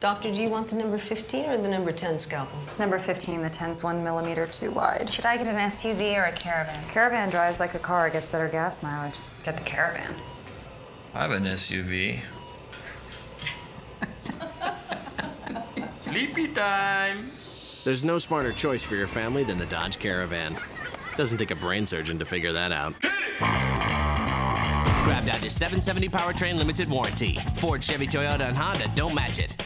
Doctor, do you want the number 15 or the number 10 scalpel? Number 15, the 10's one millimeter too wide. Should I get an SUV or a Caravan? Caravan drives like a car, it gets better gas mileage. Get the Caravan. I have an SUV. Sleepy time. There's no smarter choice for your family than the Dodge Caravan. Doesn't take a brain surgeon to figure that out. Grab Dodge's 770 powertrain limited warranty. Ford, Chevy, Toyota, and Honda don't match it.